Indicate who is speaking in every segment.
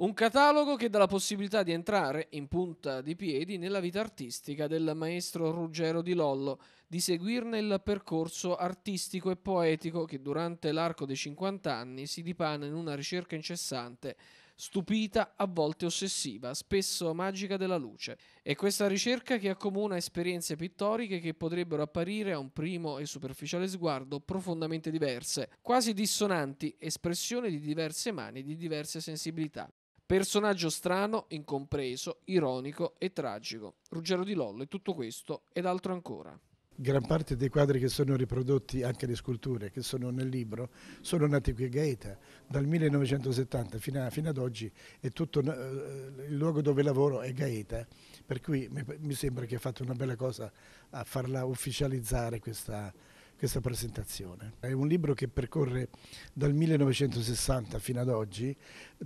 Speaker 1: Un catalogo che dà la possibilità di entrare in punta di piedi nella vita artistica del maestro Ruggero Di Lollo, di seguirne il percorso artistico e poetico che durante l'arco dei 50 anni si dipana in una ricerca incessante, stupita, a volte ossessiva, spesso magica della luce. È questa ricerca che accomuna esperienze pittoriche che potrebbero apparire a un primo e superficiale sguardo profondamente diverse, quasi dissonanti, espressione di diverse mani e di diverse sensibilità. Personaggio strano, incompreso, ironico e tragico. Ruggero di Lollo e tutto questo ed altro ancora.
Speaker 2: Gran parte dei quadri che sono riprodotti, anche le sculture che sono nel libro, sono nati qui a Gaeta. Dal 1970 fino, a, fino ad oggi è tutto eh, il luogo dove lavoro è Gaeta, per cui mi, mi sembra che ha fatto una bella cosa a farla ufficializzare questa, questa presentazione. È un libro che percorre dal 1960 fino ad oggi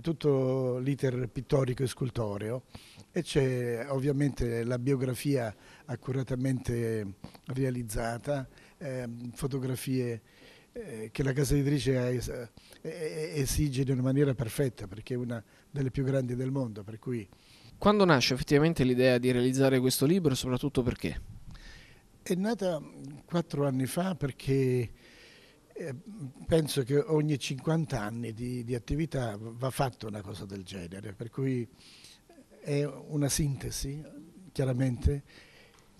Speaker 2: tutto l'iter pittorico e scultoreo e c'è ovviamente la biografia accuratamente realizzata, eh, fotografie eh, che la casa editrice esige in una maniera perfetta perché è una delle più grandi del mondo.
Speaker 1: Quando nasce effettivamente l'idea di realizzare questo libro e soprattutto perché?
Speaker 2: È nata quattro anni fa perché eh, penso che ogni 50 anni di, di, attività va fatta una cosa del genere, per cui è una sintesi, chiaramente.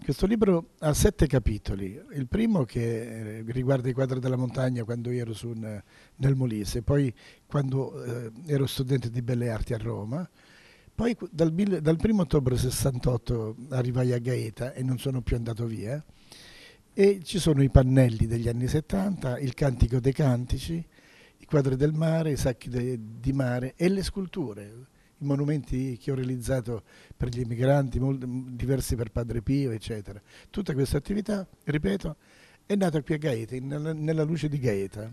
Speaker 2: Questo libro ha sette capitoli, il primo che eh, riguarda i quadri della montagna quando ero su un, nel Molise, poi quando eh, ero studente di Belle Arti a Roma, poi dal, dal 1 ottobre 68 arrivai a Gaeta e non sono più andato via e ci sono i pannelli degli anni 70, il Cantico dei Cantici, i quadri del mare, i sacchi de, di mare e le sculture, i monumenti che ho realizzato per gli immigranti, molti, diversi per Padre Pio, eccetera. Tutta questa attività, ripeto, è nata qui a Gaeta, nella, nella luce di Gaeta.